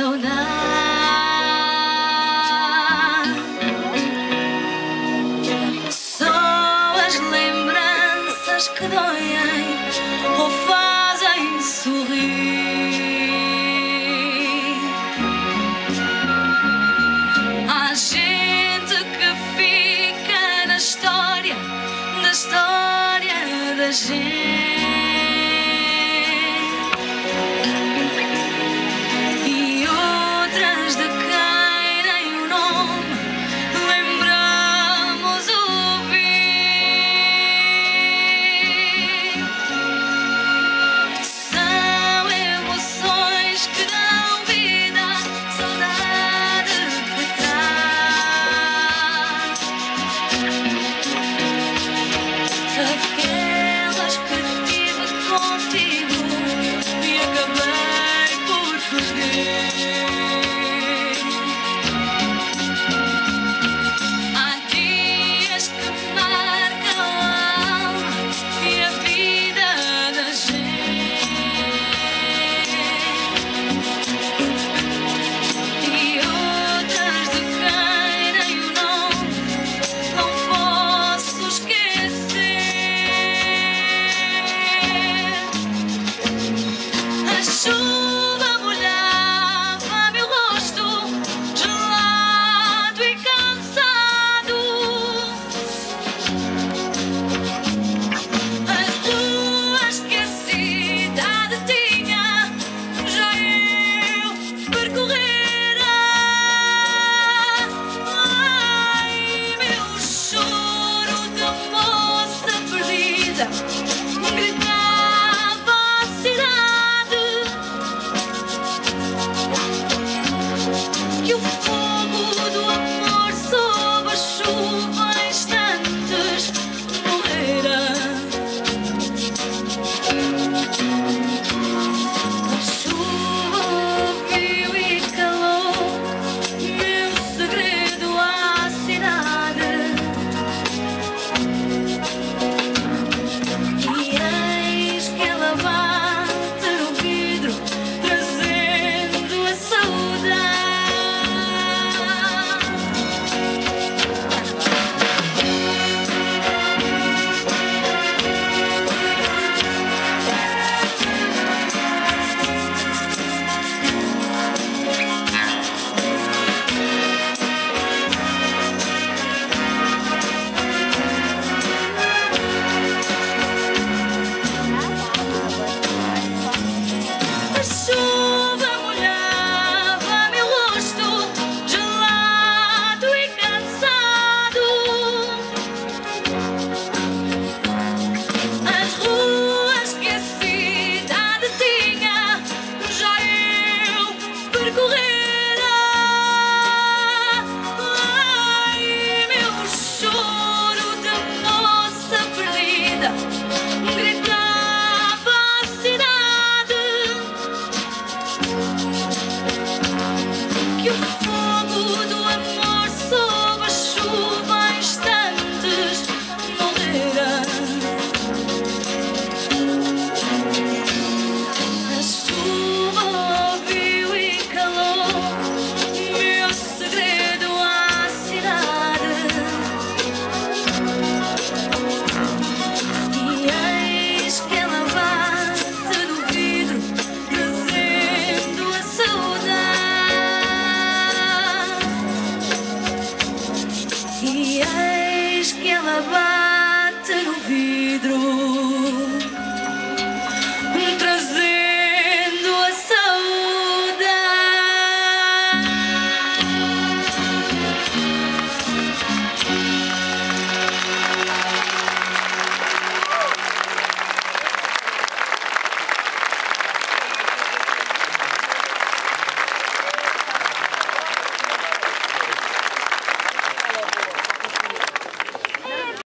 saudade. Só as lembranças que doem ou fazem sorrir. a gente que fica na história, na história da gente.